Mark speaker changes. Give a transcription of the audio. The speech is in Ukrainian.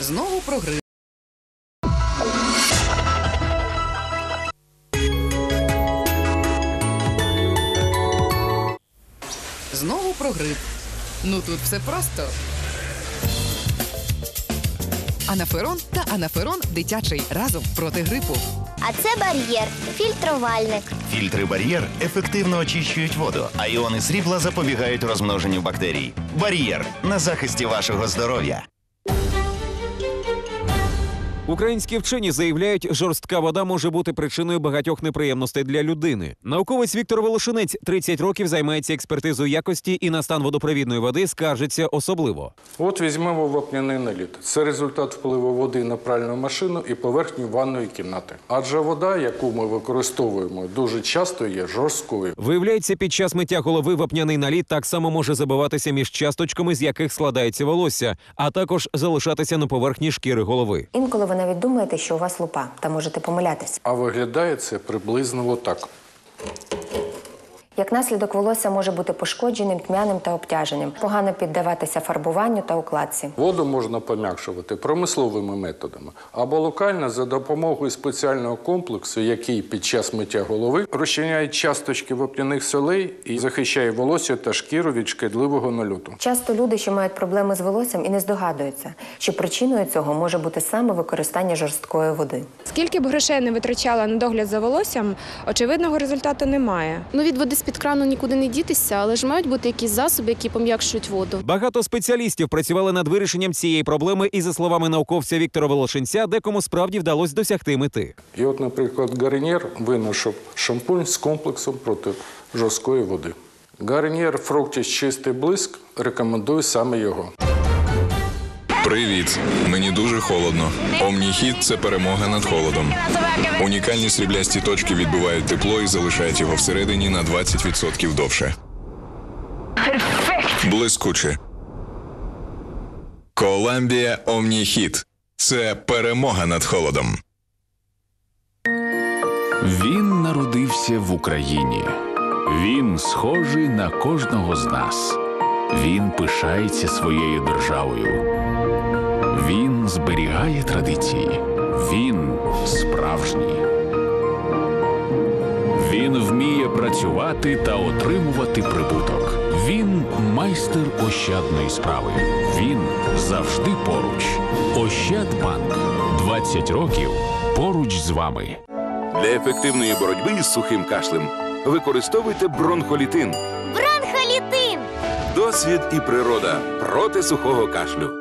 Speaker 1: Знову про грип. Знову про грип. Ну тут все просто. Анаферон та анаферон дитячий разом проти грипу.
Speaker 2: А це бар'єр, фільтрувальник.
Speaker 3: Фільтри бар'єр ефективно очищують воду, а іони срібла запобігають розмноженню бактерій. Бар'єр на захисті вашого здоров'я.
Speaker 4: Українські вчені заявляють, жорстка вода може бути причиною багатьох неприємностей для людини. Науковець Віктор Волошинець 30 років займається експертизою якості і на стан водопровідної води скаржиться особливо.
Speaker 5: От візьмемо вапняний наліт. Це результат впливу води на пральну машину і поверхню ванної кімнати. Адже вода, яку ми використовуємо, дуже часто є жорсткою.
Speaker 4: Виявляється, під час миття голови вапняний наліт так само може забиватися між часточками, з яких складається волосся, а також залишатися на поверхні шкіри голови.
Speaker 6: Інколи ви навіть думаєте, що у вас лупа, та можете помилятись.
Speaker 5: А виглядає це приблизно отак.
Speaker 6: Як наслідок волосся може бути пошкодженим, тьмяним та обтяженим, погано піддаватися фарбуванню та укладці.
Speaker 5: Воду можна пом'якшувати промисловими методами або локально за допомогою спеціального комплексу, який під час миття голови розчиняє часточки вапняних солей і захищає волосся та шкіру від шкідливого нальоту.
Speaker 6: Часто люди, що мають проблеми з волоссям, і не здогадуються, що причиною цього може бути саме використання жорсткої води.
Speaker 7: Скільки б грошей не витрачала на догляд за волоссям, очевидного результату немає.
Speaker 8: Ну, від води з-під крану нікуди не дітися, але ж мають бути якісь засоби, які пом'якшують воду.
Speaker 4: Багато спеціалістів працювали над вирішенням цієї проблеми, і за словами науковця Віктора Волошинця, декому справді вдалося досягти мети.
Speaker 5: І от, наприклад, Гарнір винайшов шампунь з комплексом проти жорсткої води. Гарнір Фруктіс чистий блиск рекомендую саме його.
Speaker 9: Привіт, мені дуже холодно. Омніхіт це перемога над холодом. Унікальні сріблясті точки відбивають тепло і залишають його всередині на 20% довше. Блискуче. Коламбія Омніхіт. Це перемога над холодом.
Speaker 10: Він народився в Україні. Він схожий на кожного з нас. Він пишається своєю державою. Він зберігає традиції. Він справжній. Він вміє працювати та отримувати прибуток. Він майстер ощадної справи. Він завжди поруч. Ощадбанк. 20 років поруч з вами.
Speaker 11: Для ефективної боротьби із сухим кашлем використовуйте бронхолітин.
Speaker 2: Бронхолітин!
Speaker 11: Досвід і природа проти сухого кашлю.